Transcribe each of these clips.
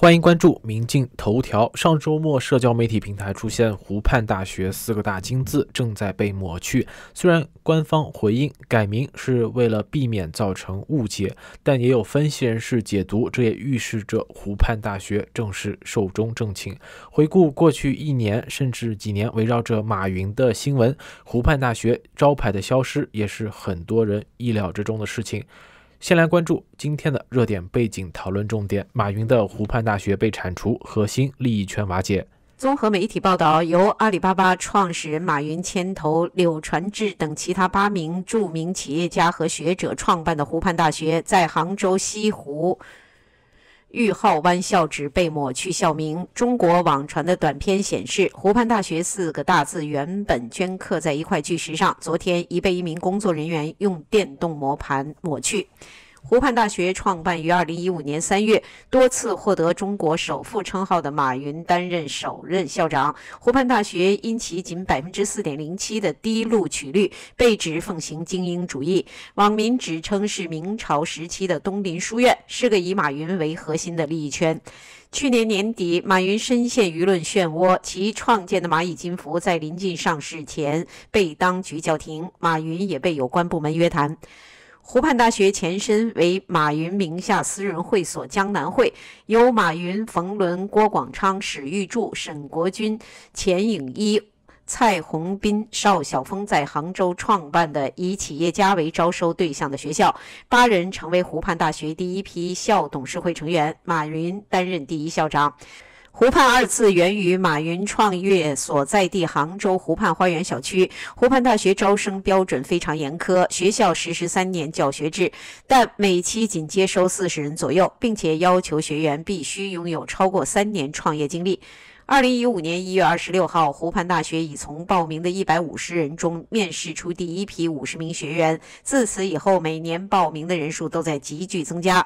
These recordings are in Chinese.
欢迎关注明镜头条。上周末，社交媒体平台出现“湖畔大学”四个大金字，正在被抹去。虽然官方回应改名是为了避免造成误解，但也有分析人士解读，这也预示着湖畔大学正式寿终正寝。回顾过去一年甚至几年，围绕着马云的新闻，湖畔大学招牌的消失，也是很多人意料之中的事情。先来关注今天的热点背景讨论重点：马云的湖畔大学被铲除，核心利益圈瓦解。综合媒体报道，由阿里巴巴创始人马云牵头，柳传志等其他八名著名企业家和学者创办的湖畔大学，在杭州西湖。玉浩湾校址被抹去校名。中国网传的短片显示，湖畔大学四个大字原本镌刻在一块巨石上，昨天已被一名工作人员用电动磨盘抹去。湖畔大学创办于二零一五年三月，多次获得中国首富称号的马云担任首任校长。湖畔大学因其仅百分之四点零七的低录取率，被指奉行精英主义，网民指称是明朝时期的东林书院，是个以马云为核心的利益圈。去年年底，马云深陷舆论漩涡，其创建的蚂蚁金服在临近上市前被当局叫停，马云也被有关部门约谈。湖畔大学前身为马云名下私人会所江南会，由马云、冯仑、郭广昌、史玉柱、沈国军、钱颖一、蔡宏斌、邵晓峰在杭州创办的以企业家为招收对象的学校，八人成为湖畔大学第一批校董事会成员，马云担任第一校长。湖畔二字源于马云创业所在地杭州湖畔花园小区。湖畔大学招生标准非常严苛，学校实施三年教学制，但每期仅接收四十人左右，并且要求学员必须拥有超过三年创业经历。二零一五年一月二十六号，湖畔大学已从报名的一百五十人中面试出第一批五十名学员。自此以后，每年报名的人数都在急剧增加。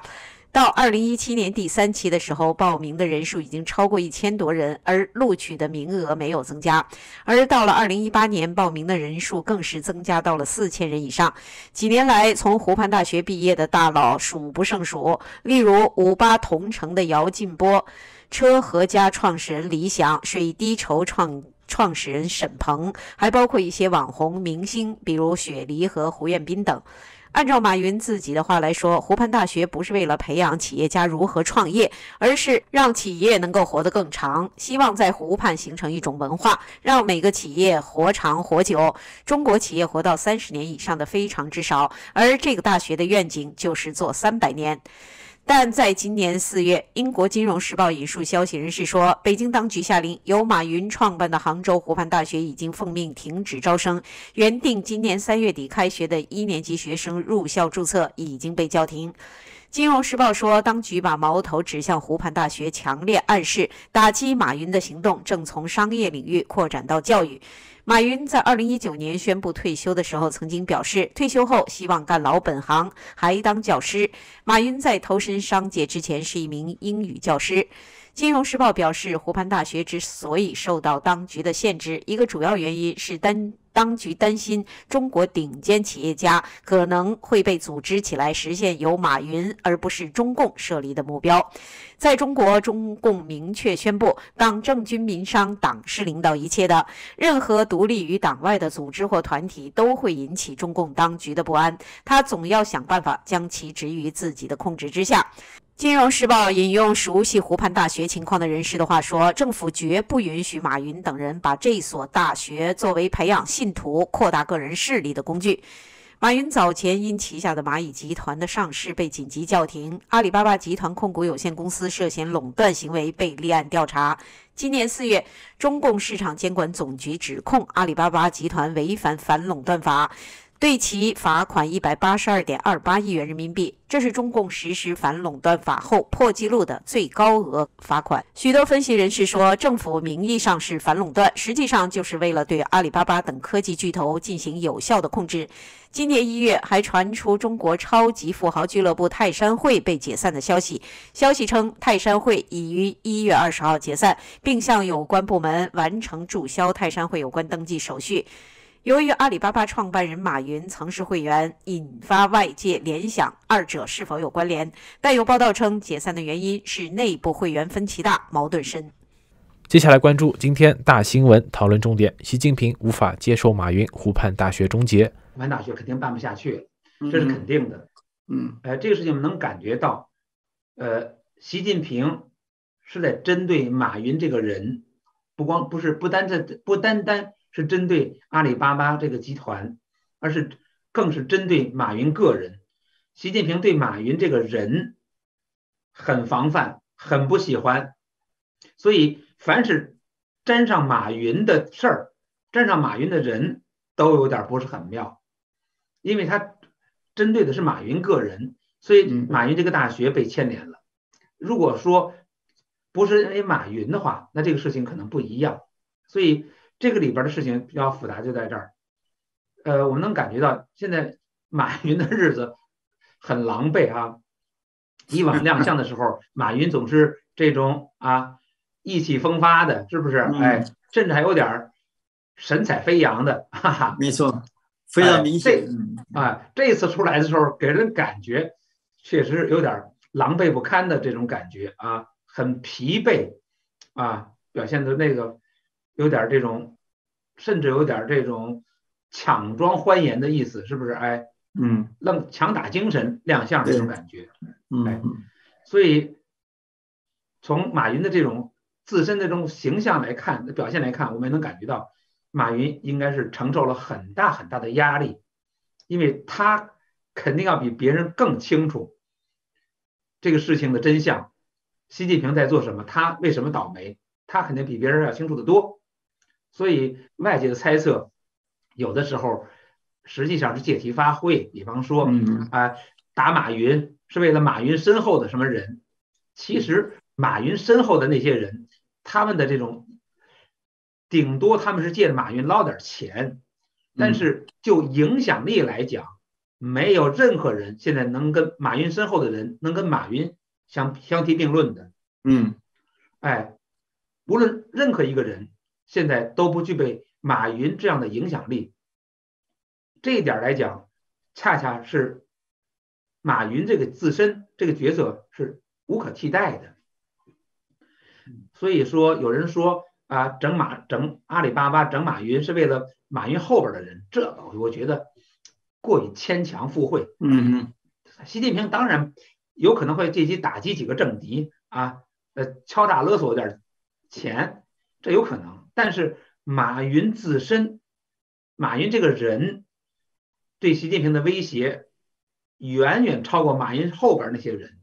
到二零一七年第三期的时候，报名的人数已经超过一千多人，而录取的名额没有增加。而到了二零一八年，报名的人数更是增加到了四千人以上。几年来，从湖畔大学毕业的大佬数不胜数，例如五八同城的姚劲波、车和家创始人李想、水滴筹创创始人沈鹏，还包括一些网红明星，比如雪梨和胡彦斌等。按照马云自己的话来说，湖畔大学不是为了培养企业家如何创业，而是让企业能够活得更长。希望在湖畔形成一种文化，让每个企业活长活久。中国企业活到三十年以上的非常之少，而这个大学的愿景就是做三百年。但在今年四月，英国《金融时报》引述消息人士说，北京当局下令，由马云创办的杭州湖畔大学已经奉命停止招生，原定今年三月底开学的一年级学生入校注册已经被叫停。《金融时报》说，当局把矛头指向湖畔大学，强烈暗示打击马云的行动正从商业领域扩展到教育。马云在二零一九年宣布退休的时候，曾经表示，退休后希望干老本行，还当教师。马云在投身商界之前是一名英语教师。金融时报表示，湖畔大学之所以受到当局的限制，一个主要原因是当当局担心中国顶尖企业家可能会被组织起来实现由马云而不是中共设立的目标。在中国，中共明确宣布，党政军民商党是领导一切的，任何独立于党外的组织或团体都会引起中共当局的不安，他总要想办法将其置于自己的控制之下。金融时报引用熟悉湖畔大学情况的人士的话说：“政府绝不允许马云等人把这所大学作为培养信徒、扩大个人势力的工具。”马云早前因旗下的蚂蚁集团的上市被紧急叫停，阿里巴巴集团控股有限公司涉嫌垄断行为被立案调查。今年四月，中共市场监管总局指控阿里巴巴集团违反反垄断法。对其罚款一百八十二点二八亿元人民币，这是中共实施反垄断法后破纪录的最高额罚款。许多分析人士说，政府名义上是反垄断，实际上就是为了对阿里巴巴等科技巨头进行有效的控制。今年一月，还传出中国超级富豪俱乐部泰山会被解散的消息。消息称，泰山会已于一月二十号解散，并向有关部门完成注销泰山会有关登记手续。由于阿里巴巴创办人马云曾是会员，引发外界联想二者是否有关联。但有报道称，解散的原因是内部会员分歧大，矛盾深。接下来关注今天大新闻讨论重点：习近平无法接受马云湖畔大学终结，湖畔大学肯定办不下去，这是肯定的。嗯，呃，这个事情我们能感觉到，呃，习近平是在针对马云这个人，不光不是不单这不单单。是针对阿里巴巴这个集团，而是更是针对马云个人。习近平对马云这个人很防范，很不喜欢，所以凡是沾上马云的事儿，沾上马云的人都有点不是很妙，因为他针对的是马云个人，所以马云这个大学被牵连了。如果说不是因为马云的话，那这个事情可能不一样，所以。这个里边的事情比较复杂，就在这儿。呃，我们能感觉到现在马云的日子很狼狈啊。以往亮相的时候，马云总是这种啊意气风发的，是不是？哎，甚至还有点神采飞扬的，哈哈。没错，非常明显。啊，这次出来的时候，给人感觉确实有点狼狈不堪的这种感觉啊，很疲惫啊，表现的那个。有点这种，甚至有点这种强装欢颜的意思，是不是？哎，嗯，愣强打精神亮相这种感觉，嗯，所以从马云的这种自身的这种形象来看，表现来看，我们能感觉到马云应该是承受了很大很大的压力，因为他肯定要比别人更清楚这个事情的真相。习近平在做什么？他为什么倒霉？他肯定比别人要清楚的多。所以外界的猜测，有的时候实际上是借题发挥。比方说，啊，打马云是为了马云身后的什么人？其实马云身后的那些人，他们的这种顶多他们是借着马云捞点钱，但是就影响力来讲，没有任何人现在能跟马云身后的人能跟马云相相提并论的。嗯，哎，无论任何一个人。现在都不具备马云这样的影响力，这一点来讲，恰恰是马云这个自身这个角色是无可替代的。所以说，有人说啊，整马整阿里巴巴整马云是为了马云后边的人，这个我觉得过于牵强附会。嗯嗯，习近平当然有可能会借机打击几个政敌啊，呃，敲诈勒索点钱，这有可能。但是马云自身，马云这个人对习近平的威胁远远超过马云后边那些人。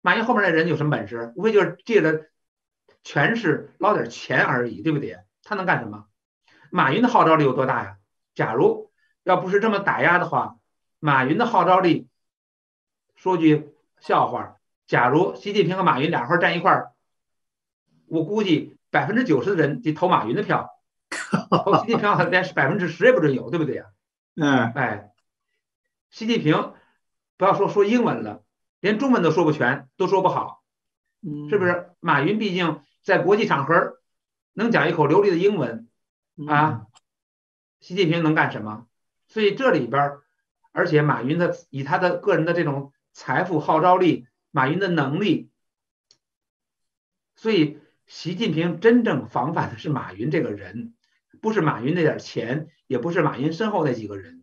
马云后边那人有什么本事？无非就是借着权势捞点钱而已，对不对？他能干什么？马云的号召力有多大呀？假如要不是这么打压的话，马云的号召力，说句笑话，假如习近平和马云俩块站一块儿，我估计。百分之九十的人得投马云的票，投 习近平连百分之十也不准有，对不对呀？嗯，哎，习近平不要说说英文了，连中文都说不全，都说不好，是不是？马云毕竟在国际场合能讲一口流利的英文啊，习近平能干什么？所以这里边，而且马云的以他的个人的这种财富号召力，马云的能力，所以。习近平真正防范的是马云这个人，不是马云那点钱，也不是马云身后那几个人。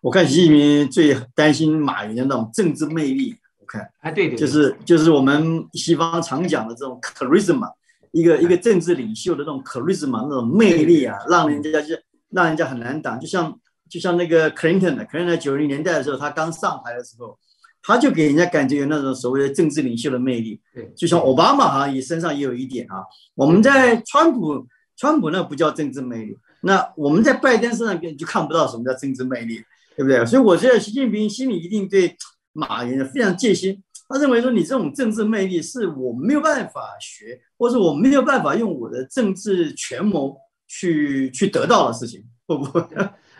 我看习近平最担心马云的那种政治魅力。我看，哎，对对，就是就是我们西方常讲的这种 charisma，一个一个政治领袖的那种 charisma 那种魅力啊，让人家就让人家很难挡。就像就像那个 Clinton，Clinton 九零年代的时候，他刚上台的时候。他就给人家感觉有那种所谓的政治领袖的魅力，对，就像奥巴马哈也身上也有一点啊。我们在川普，川普那不叫政治魅力，那我们在拜登身上就看不到什么叫政治魅力，对不对？所以我觉得习近平心里一定对马云非常戒心，他认为说你这种政治魅力是我没有办法学，或者我没有办法用我的政治权谋去去得到的事情，会不会？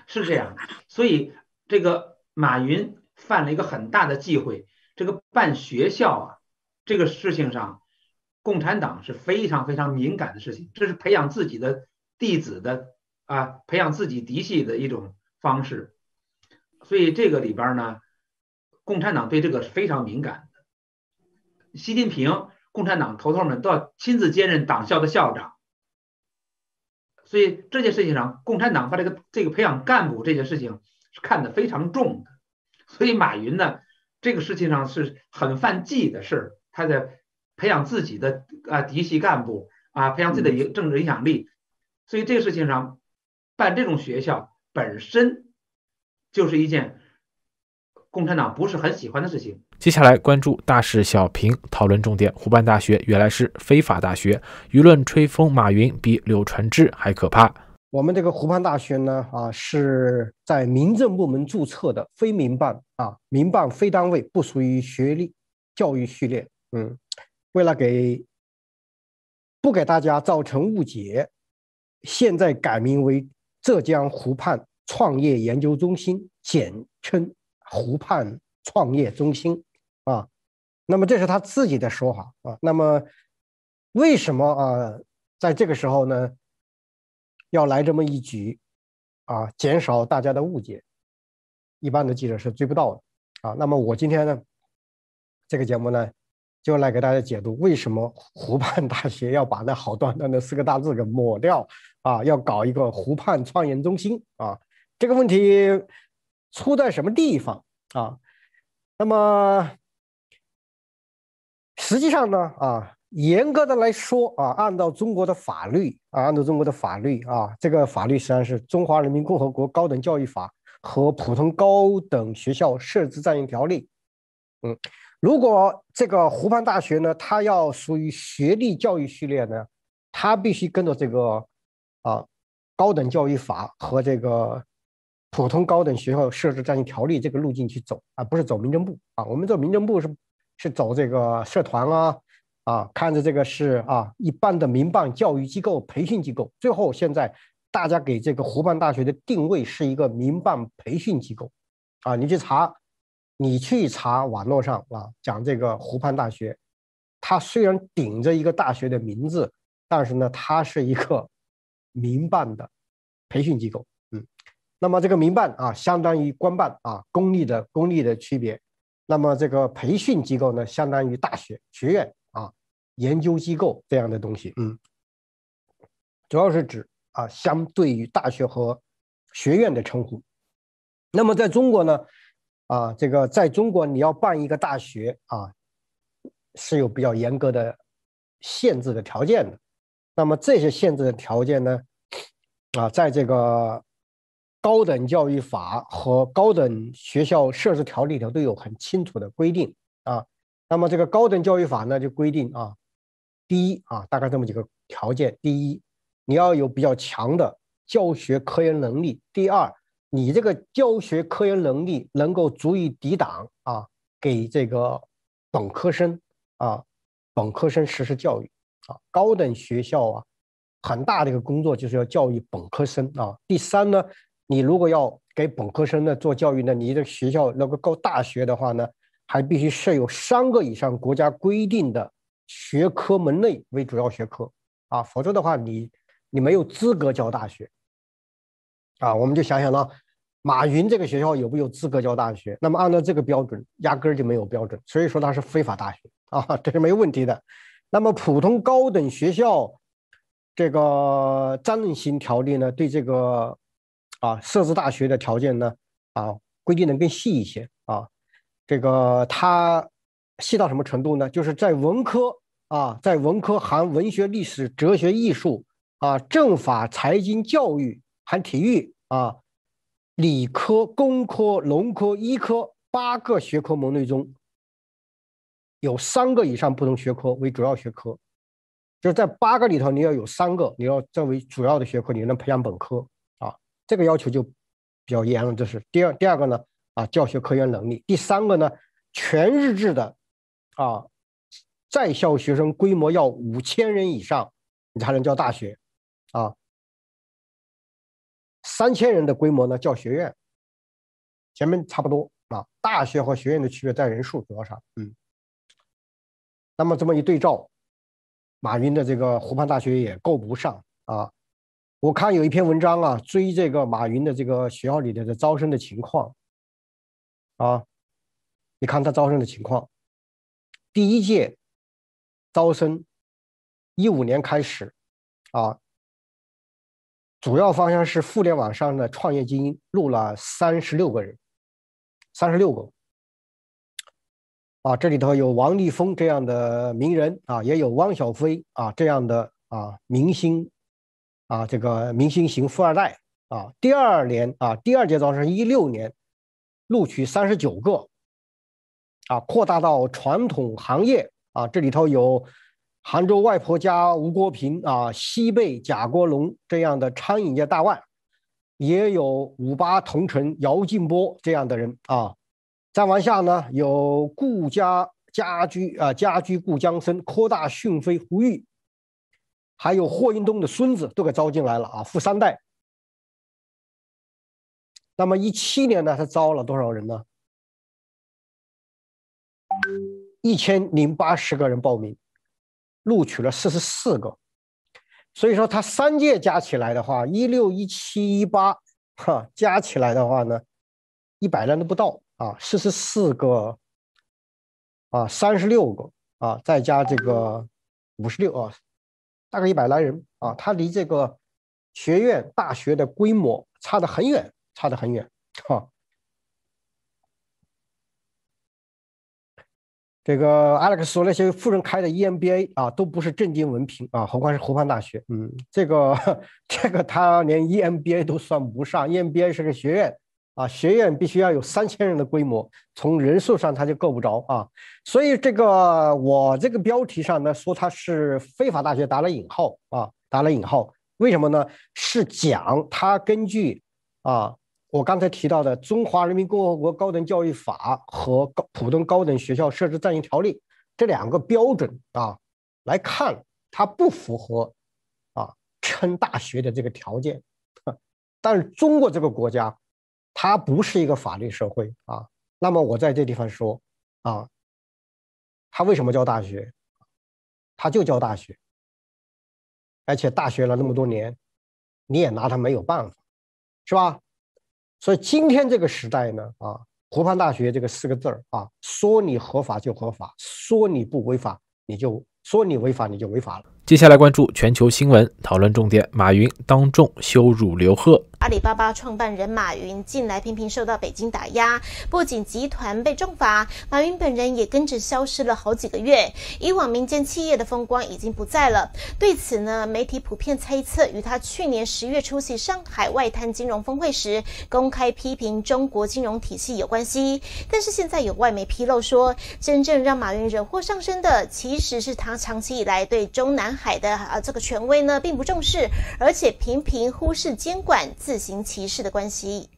是这样，所以这个马云。犯了一个很大的忌讳，这个办学校啊，这个事情上，共产党是非常非常敏感的事情，这是培养自己的弟子的啊培养自己嫡系的一种方式。所以这个里边呢，共产党对这个是非常敏感的。习近平、共产党头头们都要亲自兼任党校的校长，所以这件事情上，共产党把这个这个培养干部这件事情是看得非常重的。所以马云呢，这个事情上是很犯忌的事儿，他在培养自己的啊嫡系干部啊，培养自己的影政治影响力。所以这个事情上办这种学校本身。就是一件共产党不是很喜欢的事情。接下来关注大事小评，讨论重点：湖畔大学原来是非法大学，舆论吹风马云比柳传志还可怕。我们这个湖畔大学呢，啊，是在民政部门注册的非民办啊，民办非单位，不属于学历教育序列。嗯，为了给不给大家造成误解，现在改名为浙江湖畔。创业研究中心，简称湖畔创业中心啊。那么这是他自己的说法啊。那么为什么啊，在这个时候呢，要来这么一局啊，减少大家的误解？一般的记者是追不到的啊。那么我今天呢，这个节目呢，就来给大家解读为什么湖畔大学要把那好端端的四个大字给抹掉啊，要搞一个湖畔创业中心啊。这个问题出在什么地方啊？那么实际上呢啊，严格的来说啊，按照中国的法律啊，按照中国的法律啊，这个法律实际上是《中华人民共和国高等教育法》和《普通高等学校设置暂行条例》。嗯，如果这个湖畔大学呢，它要属于学历教育序列呢，它必须跟着这个啊《高等教育法》和这个。普通高等学校设置暂行条例这个路径去走啊，不是走民政部啊。我们走民政部是是走这个社团啊啊，看着这个是啊一般的民办教育机构、培训机构。最后现在大家给这个湖畔大学的定位是一个民办培训机构啊。你去查，你去查网络上啊讲这个湖畔大学，它虽然顶着一个大学的名字，但是呢它是一个民办的培训机构。嗯那么这个民办啊，相当于官办啊，公立的公立的区别。那么这个培训机构呢，相当于大学学院，研究机构这样的东西。嗯，主要是指啊，相对于大学和学院的称呼。那么在中国呢，啊，这个在中国你要办一个大学啊，是有比较严格的限制的条件的。那么这些限制的条件呢，啊，在这个。高等教育法和高等学校设置条例里头都有很清楚的规定啊。那么这个高等教育法呢，就规定啊，第一啊，大概这么几个条件：第一，你要有比较强的教学科研能力；第二，你这个教学科研能力能够足以抵挡啊，给这个本科生啊，本科生实施教育啊。高等学校啊，很大的一个工作就是要教育本科生啊。第三呢。你如果要给本科生呢做教育呢，你的学校那个高大学的话呢，还必须设有三个以上国家规定的学科门类为主要学科啊，否则的话，你你没有资格教大学啊。我们就想想呢，马云这个学校有没有资格教大学？那么按照这个标准，压根儿就没有标准，所以说它是非法大学啊，这是没问题的。那么普通高等学校这个暂行条例呢，对这个。啊，设置大学的条件呢，啊，规定的更细一些啊。这个它细到什么程度呢？就是在文科啊，在文科含文学、历史、哲学、艺术啊，政法、财经、教育含体育啊，理科、工科、农科、医科八个学科门类中，有三个以上不同学科为主要学科，就是在八个里头你要有三个，你要作为主要的学科，你能培养本科啊。这个要求就比较严了，这是第二第二个呢啊，教学科研能力。第三个呢，全日制的啊，在校学生规模要五千人以上，你才能叫大学啊。三千人的规模呢叫学院，前面差不多啊。大学和学院的区别在人数主要上，嗯。那么这么一对照，马云的这个湖畔大学也够不上啊。我看有一篇文章啊，追这个马云的这个学校里的招生的情况啊，你看他招生的情况，第一届招生一五年开始啊，主要方向是互联网上的创业精英，录了三十六个人，三十六个啊，这里头有王立峰这样的名人啊，也有汪小菲啊这样的啊明星。啊，这个明星型富二代啊，第二年啊，第二届招生一六年录取三十九个，啊，扩大到传统行业啊，这里头有杭州外婆家吴国平啊，西贝贾国龙这样的餐饮业大腕，也有五八同城姚劲波这样的人啊，再往下呢，有顾家家居啊，家居顾江森，科大讯飞胡玉。还有霍英东的孙子都给招进来了啊，富三代。那么一七年呢，他招了多少人呢？一千零八十个人报名，录取了四十四个。所以说他三届加起来的话，一六、一七、一八，哈，加起来的话呢，一百人都不到啊，四十四个，啊，三十六个啊，再加这个五十六啊。大概一百来人啊，他离这个学院大学的规模差得很远，差得很远哈。这个 Alex 说那些富人开的 EMBA 啊，都不是正经文凭啊，何况是湖畔大学。嗯，这个这个他连 EMBA 都算不上，EMBA 是个学院。啊，学院必须要有三千人的规模，从人数上他就够不着啊。所以这个我这个标题上呢说他是非法大学，打了引号啊，打了引号。为什么呢？是讲他根据啊我刚才提到的《中华人民共和国高等教育法》和《高普通高等学校设置暂行条例》这两个标准啊来看，它不符合啊称大学的这个条件。但是中国这个国家。它不是一个法律社会啊，那么我在这地方说啊，它为什么叫大学？它就叫大学，而且大学了那么多年，你也拿它没有办法，是吧？所以今天这个时代呢，啊，湖畔大学这个四个字儿啊，说你合法就合法，说你不违法你就说你违法你就违法了。接下来关注全球新闻，讨论重点：马云当众羞辱刘鹤。阿里巴巴创办人马云近来频频受到北京打压，不仅集团被重罚，马云本人也跟着消失了好几个月。以往民间企业的风光已经不在了。对此呢，媒体普遍猜测与他去年十月出席上海外滩金融峰会时公开批评中国金融体系有关系。但是现在有外媒披露说，真正让马云惹祸上身的，其实是他长期以来对中南海的啊这个权威呢并不重视，而且频频忽视监管。自行其事的关系。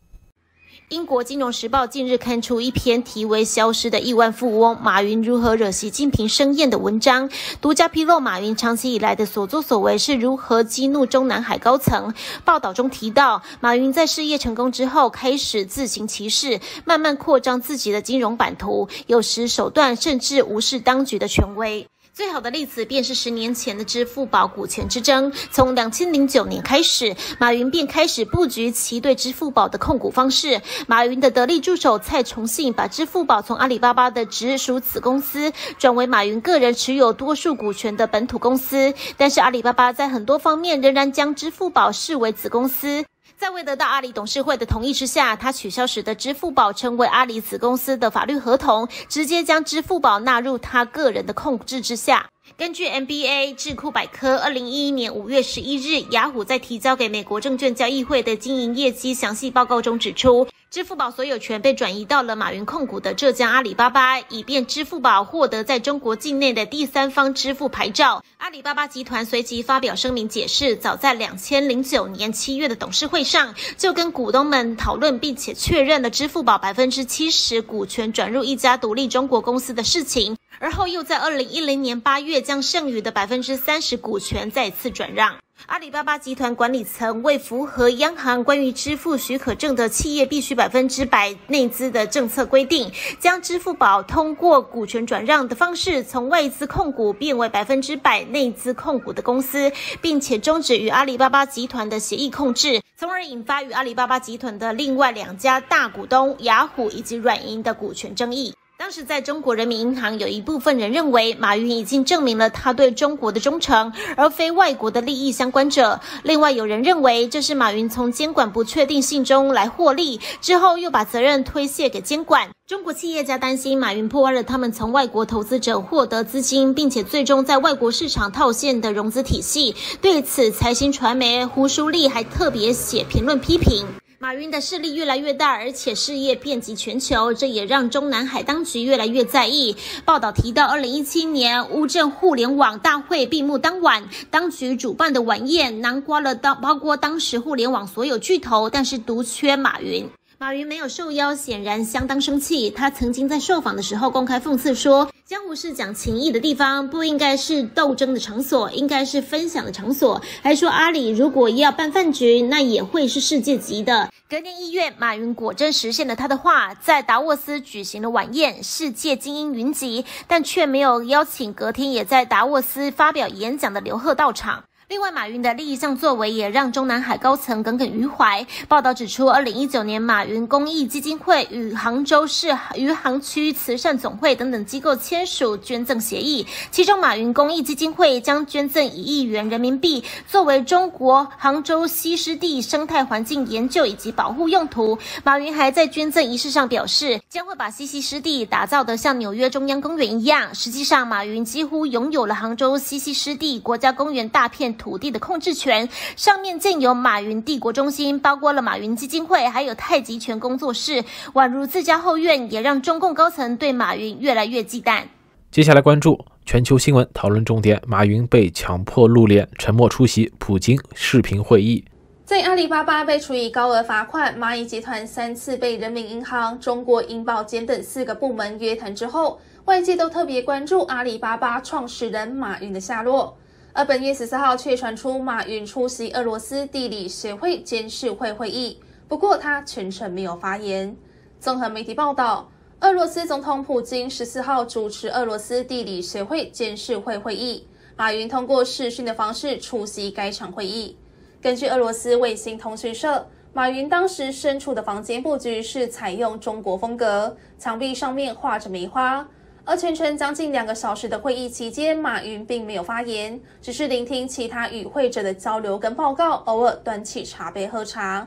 英国金融时报近日刊出一篇题为《消失的亿万富翁马云如何惹习近平生厌》的文章，独家披露马云长期以来的所作所为是如何激怒中南海高层。报道中提到，马云在事业成功之后，开始自行其事，慢慢扩张自己的金融版图，有时手段甚至无视当局的权威。最好的例子便是十年前的支付宝股权之争。从两千零九年开始，马云便开始布局其对支付宝的控股方式。马云的得力助手蔡崇信把支付宝从阿里巴巴的直属子公司转为马云个人持有多数股权的本土公司。但是阿里巴巴在很多方面仍然将支付宝视为子公司。在未得到阿里董事会的同意之下，他取消时的支付宝成为阿里子公司的法律合同，直接将支付宝纳入他个人的控制之下。根据 NBA 智库百科，二零一一年五月十一日，雅虎在提交给美国证券交易会的经营业绩详细报告中指出。支付宝所有权被转移到了马云控股的浙江阿里巴巴，以便支付宝获得在中国境内的第三方支付牌照。阿里巴巴集团随即发表声明解释，早在两千零九年七月的董事会上，就跟股东们讨论，并且确认了支付宝百分之七十股权转入一家独立中国公司的事情。而后又在二零一零年八月将剩余的百分之三十股权再次转让。阿里巴巴集团管理层为符合央行关于支付许可证的企业必须百分之百内资的政策规定，将支付宝通过股权转让的方式从外资控股变为百分之百内资控股的公司，并且终止与阿里巴巴集团的协议控制，从而引发与阿里巴巴集团的另外两家大股东雅虎以及软银的股权争议。当时在中国人民银行，有一部分人认为马云已经证明了他对中国的忠诚，而非外国的利益相关者。另外有人认为这是马云从监管不确定性中来获利，之后又把责任推卸给监管。中国企业家担心马云破坏了他们从外国投资者获得资金，并且最终在外国市场套现的融资体系。对此，财新传媒胡舒立还特别写评论批评。马云的势力越来越大，而且事业遍及全球，这也让中南海当局越来越在意。报道提到，二零一七年乌镇互联网大会闭幕当晚，当局主办的晚宴囊括了当包括当时互联网所有巨头，但是独缺马云。马云没有受邀，显然相当生气。他曾经在受访的时候公开讽刺说：“江湖是讲情义的地方，不应该是斗争的场所，应该是分享的场所。”还说阿里如果要办饭局，那也会是世界级的。隔年一月，马云果真实现了他的话，在达沃斯举行了晚宴，世界精英云集，但却没有邀请隔天也在达沃斯发表演讲的刘鹤到场。另外，马云的另一项作为也让中南海高层耿耿于怀。报道指出，二零一九年，马云公益基金会与杭州市余杭区慈善总会等等机构签署捐赠协议，其中马云公益基金会将捐赠一亿元人民币，作为中国杭州西湿地生态环境研究以及保护用途。马云还在捐赠仪式上表示，将会把西溪湿地打造得像纽约中央公园一样。实际上，马云几乎拥有了杭州西溪湿地国家公园大片。土地的控制权，上面建有马云帝国中心，包括了马云基金会，还有太极拳工作室，宛如自家后院，也让中共高层对马云越来越忌惮。接下来关注全球新闻讨论重点：马云被强迫露脸，沉默出席普京视频会议。在阿里巴巴被处以高额罚款，蚂蚁集团三次被人民银行、中国银保监等四个部门约谈之后，外界都特别关注阿里巴巴创始人马云的下落。而本月十四号却传出马云出席俄罗斯地理协会监事会会议，不过他全程没有发言。综合媒体报道，俄罗斯总统普京十四号主持俄罗斯地理协会监事会会议，马云通过视讯的方式出席该场会议。根据俄罗斯卫星通讯社，马云当时身处的房间布局是采用中国风格，墙壁上面画着梅花。而全程将近两个小时的会议期间，马云并没有发言，只是聆听其他与会者的交流跟报告，偶尔端起茶杯喝茶。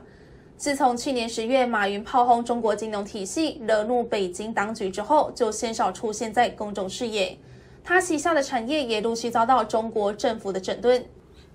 自从去年十月马云炮轰中国金融体系，惹怒北京当局之后，就鲜少出现在公众视野。他旗下的产业也陆续遭到中国政府的整顿。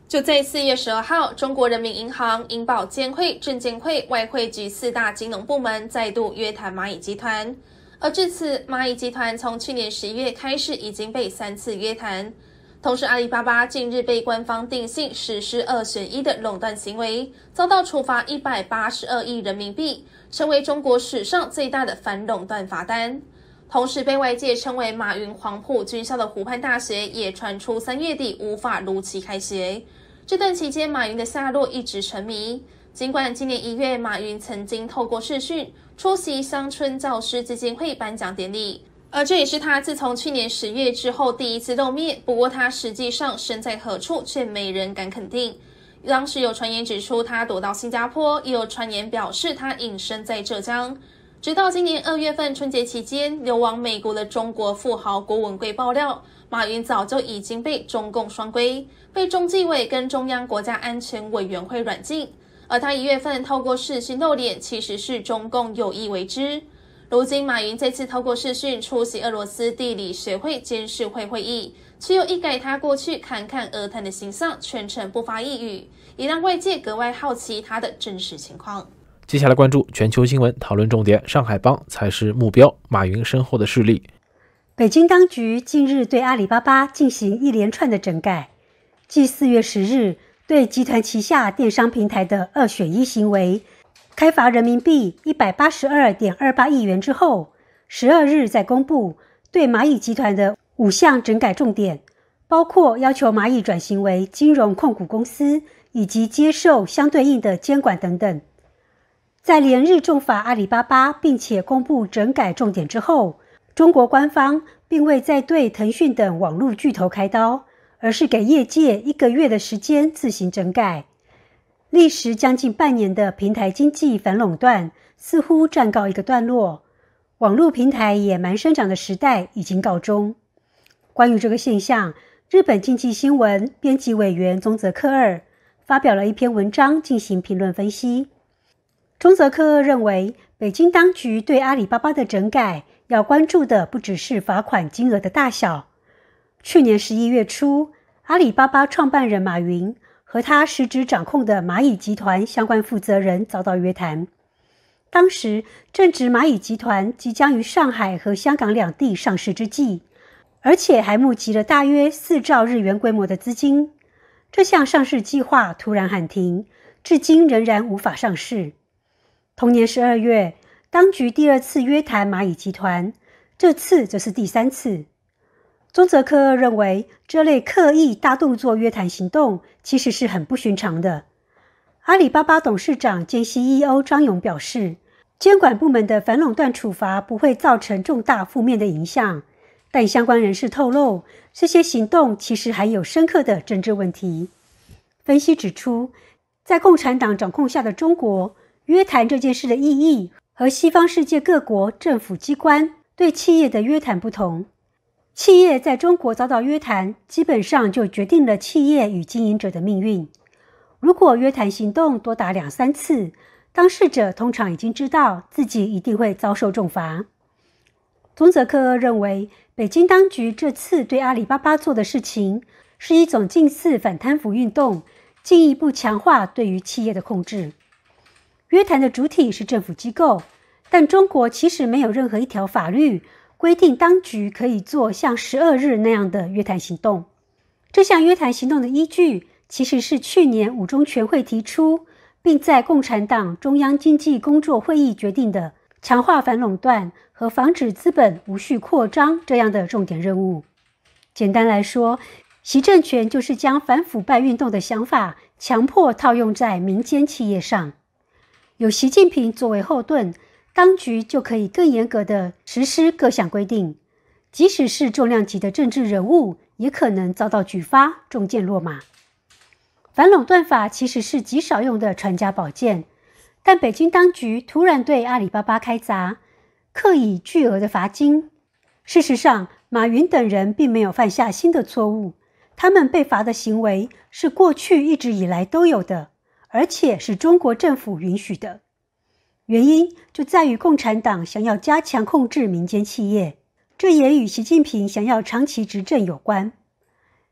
就在四月十二号，中国人民银行、银保监会、证监会、外汇局四大金融部门再度约谈蚂蚁集团。而至此，蚂蚁集团从去年十一月开始已经被三次约谈。同时，阿里巴巴近日被官方定性实施二选一的垄断行为，遭到处罚一百八十二亿人民币，成为中国史上最大的反垄断罚单。同时，被外界称为“马云黄埔军校”的湖畔大学也传出三月底无法如期开学。这段期间，马云的下落一直沉迷。尽管今年一月，马云曾经透过视讯。出席乡村教师基金会颁奖典礼，而这也是他自从去年十月之后第一次露面。不过他实际上身在何处，却没人敢肯定。当时有传言指出他躲到新加坡，也有传言表示他隐身在浙江。直到今年二月份春节期间，流亡美国的中国富豪郭文贵爆料，马云早就已经被中共双规，被中纪委跟中央国家安全委员会软禁。而他一月份透过视讯露脸，其实是中共有意为之。如今马云这次透过视讯出席俄罗斯地理学会监事会会议，却又一改他过去侃侃而谈的形象，全程不发一语，也让外界格外好奇他的真实情况。接下来关注全球新闻讨论重点：上海帮才是目标，马云身后的势力。北京当局近日对阿里巴巴进行一连串的整改，继四月十日。对集团旗下电商平台的二选一行为，开罚人民币一百八十二点二八亿元之后，十二日再公布对蚂蚁集团的五项整改重点，包括要求蚂蚁转型为金融控股公司，以及接受相对应的监管等等。在连日重罚阿里巴巴，并且公布整改重点之后，中国官方并未再对腾讯等网络巨头开刀，而是给业界一个月的时间自行整改。历时将近半年的平台经济反垄断似乎暂告一个段落，网络平台野蛮生长的时代已经告终。关于这个现象，日本经济新闻编辑委员宗泽克二发表了一篇文章进行评论分析。中泽克二认为，北京当局对阿里巴巴的整改要关注的不只是罚款金额的大小。去年十一月初，阿里巴巴创办人马云和他实质掌控的蚂蚁集团相关负责人遭到约谈。当时正值蚂蚁集团即将于上海和香港两地上市之际。而且还募集了大约四兆日元规模的资金，这项上市计划突然喊停，至今仍然无法上市。同年十二月，当局第二次约谈蚂蚁集团，这次则是第三次。宗泽科认为，这类刻意大动作约谈行动其实是很不寻常的。阿里巴巴董事长兼 CEO 张勇表示，监管部门的反垄断处罚不会造成重大负面的影响。但相关人士透露，这些行动其实还有深刻的政治问题。分析指出，在共产党掌控下的中国，约谈这件事的意义和西方世界各国政府机关对企业的约谈不同。企业在中国遭到约谈，基本上就决定了企业与经营者的命运。如果约谈行动多达两三次，当事者通常已经知道自己一定会遭受重罚。宗泽克认为。北京当局这次对阿里巴巴做的事情，是一种近似反贪腐运动，进一步强化对于企业的控制。约谈的主体是政府机构，但中国其实没有任何一条法律规定当局可以做像十二日那样的约谈行动。这项约谈行动的依据，其实是去年五中全会提出，并在共产党中央经济工作会议决定的。强化反垄断和防止资本无序扩张这样的重点任务。简单来说，习政权就是将反腐败运动的想法强迫套用在民间企业上。有习近平作为后盾，当局就可以更严格的实施各项规定，即使是重量级的政治人物，也可能遭到举发、中箭落马。反垄断法其实是极少用的传家宝剑。但北京当局突然对阿里巴巴开闸，刻以巨额的罚金。事实上，马云等人并没有犯下新的错误，他们被罚的行为是过去一直以来都有的，而且是中国政府允许的。原因就在于共产党想要加强控制民间企业，这也与习近平想要长期执政有关。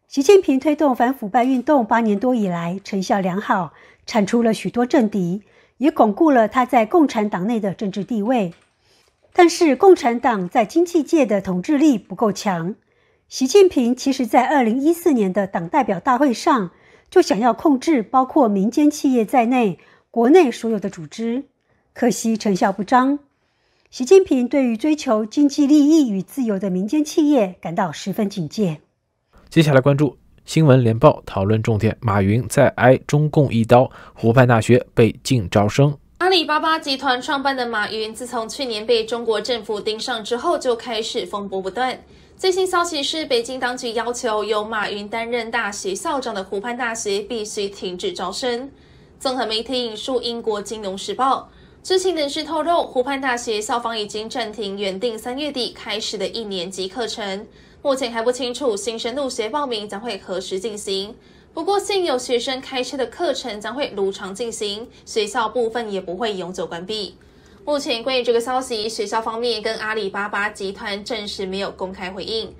习近平推动反腐败运动八年多以来，成效良好，铲除了许多政敌。也巩固了他在共产党内的政治地位，但是共产党在经济界的统治力不够强。习近平其实在二零一四年的党代表大会上就想要控制包括民间企业在内国内所有的组织，可惜成效不彰。习近平对于追求经济利益与自由的民间企业感到十分警戒。接下来关注。新闻联报讨论重点：马云再挨中共一刀，湖畔大学被禁招生。阿里巴巴集团创办的马云，自从去年被中国政府盯上之后，就开始风波不断。最新消息是，北京当局要求由马云担任大学校长的湖畔大学必须停止招生。综合媒体引述英国《金融时报》，知情人士透露，湖畔大学校方已经暂停原定三月底开始的一年级课程。目前还不清楚新生入学报名将会何时进行。不过，现有学生开设的课程将会如常进行，学校部分也不会永久关闭。目前关于这个消息，学校方面跟阿里巴巴集团暂时没有公开回应。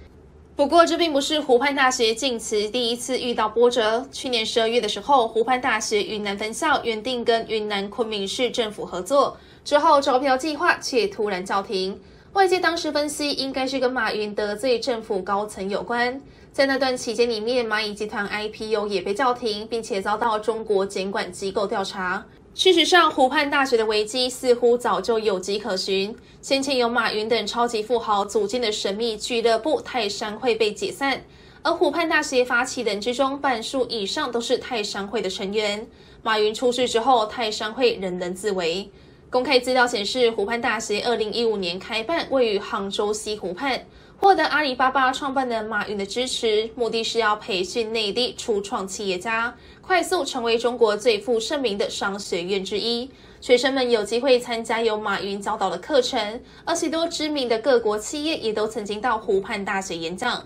不过，这并不是湖畔大学晋祠第一次遇到波折。去年十二月的时候，湖畔大学云南分校原定跟云南昆明市政府合作，之后招标计划却突然叫停。外界当时分析，应该是跟马云得罪政府高层有关。在那段期间里面，蚂蚁集团 IPO 也被叫停，并且遭到中国监管机构调查。事实上，湖畔大学的危机似乎早就有迹可循。先前由马云等超级富豪组建的神秘俱乐部泰山会被解散，而湖畔大学发起人之中，半数以上都是泰商会的成员。马云出事之后，泰商会人人自危。公开资料显示，湖畔大学二零一五年开办，位于杭州西湖畔，获得阿里巴巴创办人马云的支持，目的是要培训内地初创企业家，快速成为中国最负盛名的商学院之一。学生们有机会参加由马云教导的课程，而许多知名的各国企业也都曾经到湖畔大学演讲。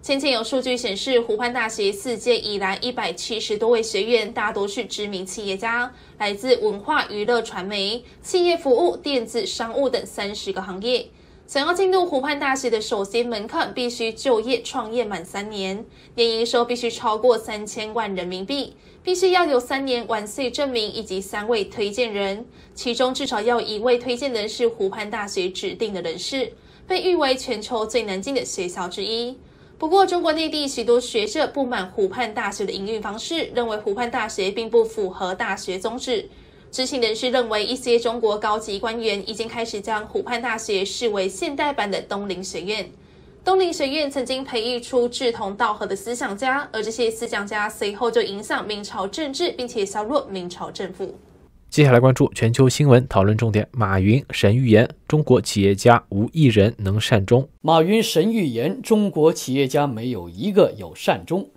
先前有数据显示，湖畔大学四届以来一百七十多位学员，大多是知名企业家，来自文化娱乐、传媒、企业服务、电子商务等三十个行业。想要进入湖畔大学的首先门槛，必须就业创业满三年，年营收必须超过三千万人民币，必须要有三年完税证明以及三位推荐人，其中至少要一位推荐人是湖畔大学指定的人士，被誉为全球最难进的学校之一。不过，中国内地许多学者不满湖畔大学的营运方式，认为湖畔大学并不符合大学宗旨。知情人士认为，一些中国高级官员已经开始将湖畔大学视为现代版的东林学院。东林学院曾经培育出志同道合的思想家，而这些思想家随后就影响明朝政治，并且削弱明朝政府。接下来关注全球新闻讨论重点：马云神预言，中国企业家无一人能善终。马云神预言，中国企业家没有一个有善终。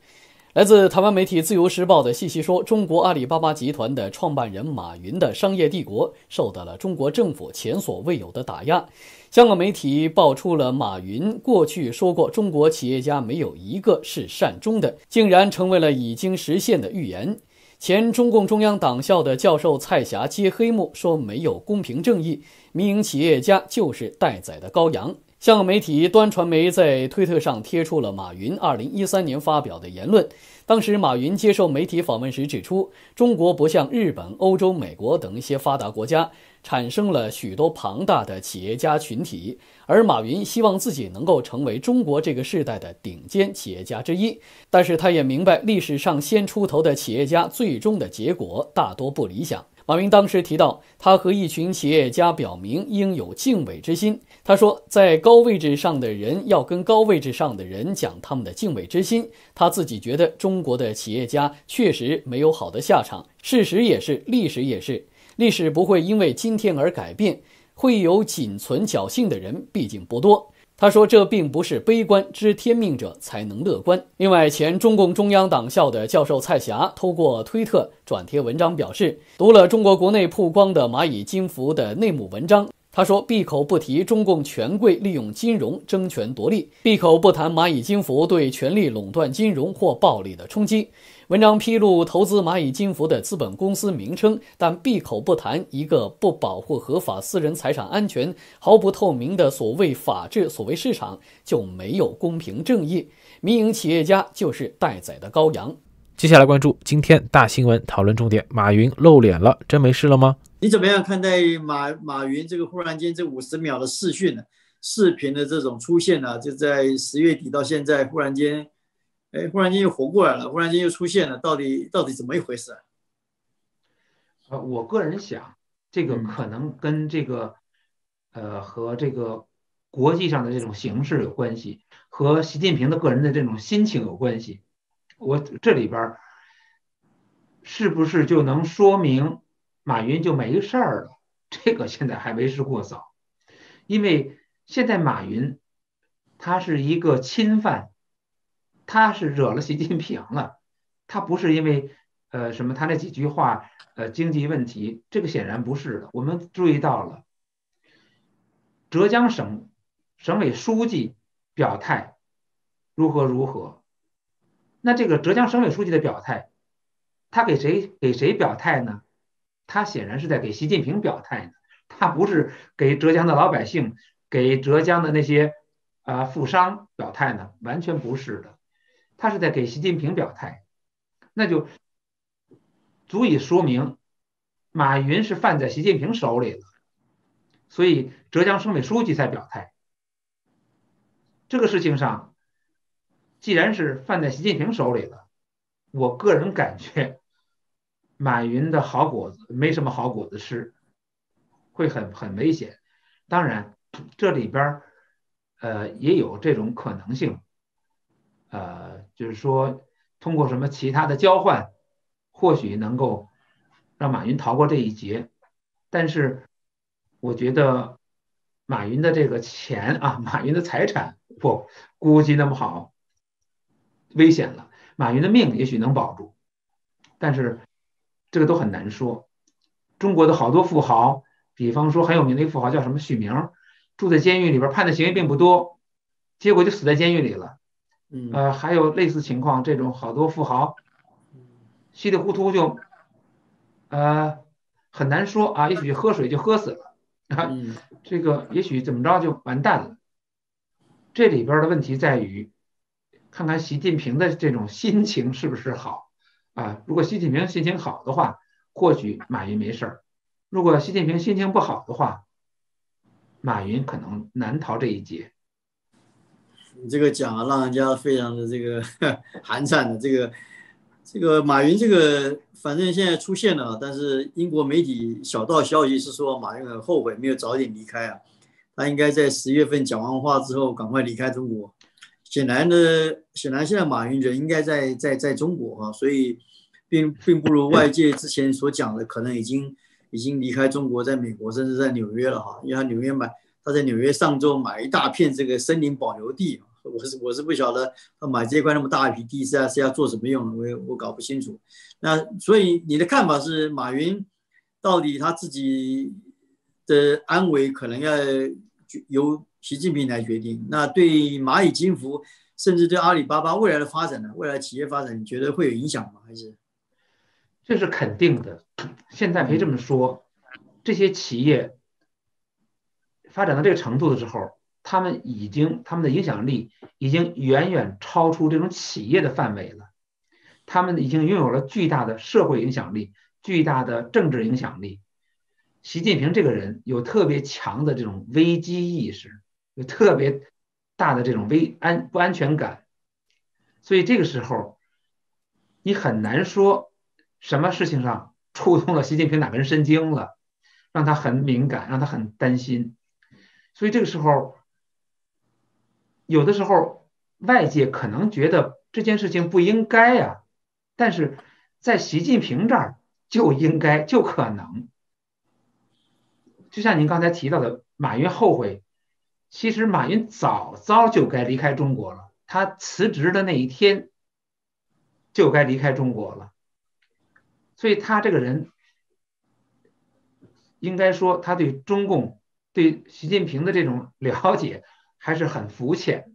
来自台湾媒体《自由时报》的信息说，中国阿里巴巴集团的创办人马云的商业帝国受到了中国政府前所未有的打压。香港媒体爆出了马云过去说过中国企业家没有一个是善终的，竟然成为了已经实现的预言。前中共中央党校的教授蔡霞揭黑幕说：“没有公平正义，民营企业家就是待宰的羔羊。”向媒体端传媒在推特上贴出了马云2013年发表的言论。当时，马云接受媒体访问时指出，中国不像日本、欧洲、美国等一些发达国家，产生了许多庞大的企业家群体。而马云希望自己能够成为中国这个时代的顶尖企业家之一。但是，他也明白历史上先出头的企业家最终的结果大多不理想。马云当时提到，他和一群企业家表明应有敬畏之心。他说，在高位置上的人要跟高位置上的人讲他们的敬畏之心。他自己觉得中国的企业家确实没有好的下场，事实也是，历史也是，历史不会因为今天而改变，会有仅存侥幸的人，毕竟不多。他说：“这并不是悲观，知天命者才能乐观。”另外，前中共中央党校的教授蔡霞通过推特转贴文章表示，读了中国国内曝光的蚂蚁金服的内幕文章。他说：“闭口不提中共权贵利用金融争权夺利，闭口不谈蚂蚁金服对权力垄断金融或暴力的冲击。”文章披露投资蚂蚁金服的资本公司名称，但闭口不谈一个不保护合法私人财产安全、毫不透明的所谓法治、所谓市场，就没有公平正义。民营企业家就是待宰的羔羊。接下来关注今天大新闻讨论重点：马云露脸了，真没事了吗？你怎么样看待马马云这个忽然间这五十秒的视讯呢？视频的这种出现呢？就在十月底到现在，忽然间，哎，忽然间又活过来了，忽然间又出现了，到底到底怎么一回事啊？呃，我个人想，这个可能跟这个，呃，和这个国际上的这种形势有关系，和习近平的个人的这种心情有关系。我这里边是不是就能说明？马云就没事儿了，这个现在还为时过早，因为现在马云他是一个侵犯，他是惹了习近平了，他不是因为呃什么他那几句话呃经济问题，这个显然不是的。我们注意到了浙江省省委书记表态如何如何，那这个浙江省委书记的表态，他给谁给谁表态呢？他显然是在给习近平表态呢，他不是给浙江的老百姓、给浙江的那些啊富商表态呢，完全不是的，他是在给习近平表态，那就足以说明马云是犯在习近平手里了，所以浙江省委书记才表态。这个事情上，既然是犯在习近平手里了，我个人感觉。马云的好果子没什么好果子吃，会很很危险。当然，这里边呃也有这种可能性，呃，就是说通过什么其他的交换，或许能够让马云逃过这一劫。但是我觉得马云的这个钱啊，马云的财产不估计那么好，危险了。马云的命也许能保住，但是这个都很难说。中国的好多富豪，比方说很有名的一个富豪叫什么许明，住在监狱里边，判的刑也并不多，结果就死在监狱里了。嗯呃，还有类似情况，这种好多富豪稀里糊涂就，呃，很难说啊，也许喝水就喝死了啊，嗯这个也许怎么着就完蛋了。这里边的问题在于，看看习近平的这种心情是不是好啊？如果习近平心情好的话，或许马云没事儿；如果习近平心情不好的话，马云可能难逃这一劫。你这个讲啊，让人家非常的这个 寒颤的。这个这个马云这个，反正现在出现了，但是英国媒体小道消息是说，马云很后悔没有早点离开啊，他应该在十月份讲完话之后赶快离开中国。显然呢，显然现在马云人应该在在在中国啊、所以并并不如外界之前所讲的，可能已经已经离开中国，在美国甚至在纽约了哈、因为他纽约买他在纽约上周买一大片这个森林保留地啊，我是我是不晓得他买这块那么大一批地是要是要做什么用的，我也我搞不清楚。那所以你的看法是，马云到底他自己的安危可能要由习近平来决定？那对蚂蚁金服甚至对阿里巴巴未来的发展呢？未来企业发展，你觉得会有影响吗？还是？这是肯定的。现在可以这么说，这些企业发展到这个程度的时候，他们已经他们的影响力已经远远超出这种企业的范围了。他们已经拥有了巨大的社会影响力、巨大的政治影响力。习近平这个人有特别强的这种危机意识，有特别大的这种危安不安全感，所以这个时候你很难说。什么事情上触动了习近平哪根神经了，让他很敏感，让他很担心。所以这个时候，有的时候外界可能觉得这件事情不应该呀、啊，但是在习近平这儿就应该就可能。就像您刚才提到的，马云后悔，其实马云早早就该离开中国了，他辞职的那一天就该离开中国了。所以他这个人，应该说他对中共、对习近平的这种了解还是很肤浅。